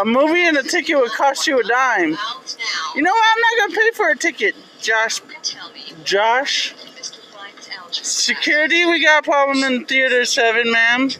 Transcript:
A movie and a ticket would cost you a dime. You know what? I'm not gonna pay for a ticket, Josh. Josh. Security, we got a problem in theater seven, ma'am.